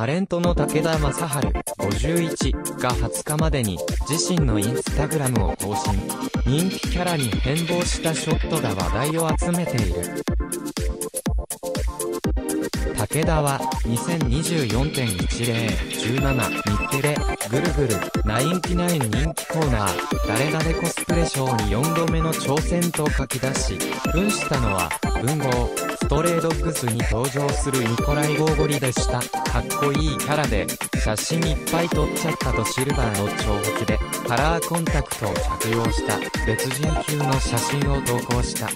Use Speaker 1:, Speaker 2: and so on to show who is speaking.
Speaker 1: タレントの武田正治、51が20日までに自身のインスタグラムを更新。人気キャラに変貌したショットが話題を集めている。武田は2024.1017日テレぐるぐるナインティナイン人気コーナー誰々コスプレショーに4度目の挑戦と書き出し扮したのは文豪ストレイドッグスに登場するニコライ・ゴーゴリでした。かっこいいキャラで写真いっぱい撮っちゃったとシルバーの長髪でカラーコンタクトを着用した。別人級の写真を投稿した。